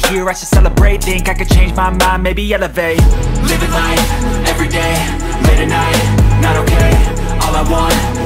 hear, I should celebrate. Think I could change my mind, maybe elevate. Living life, every day, late at night Not okay, all I want,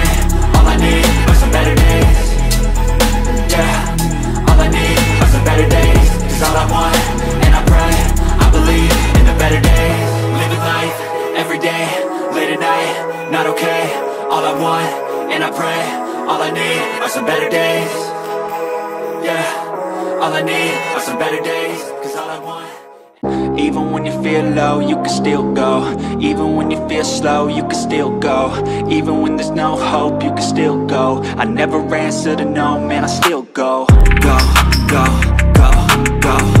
some better days. Yeah, all I need are some better days Cause all I want even when you feel low, you can still go. Even when you feel slow, you can still go. Even when there's no hope, you can still go. I never answer to no, man, I still go Go, go, go, go, go, go,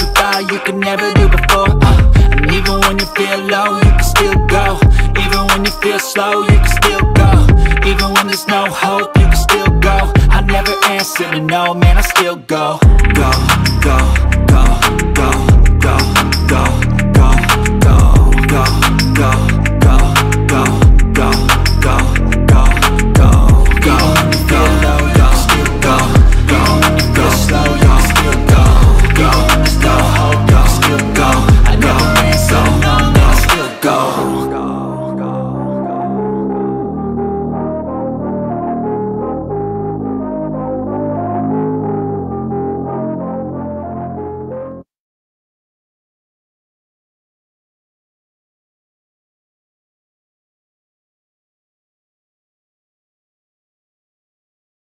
you I never answer to no, man, I still go Go, go, go, go.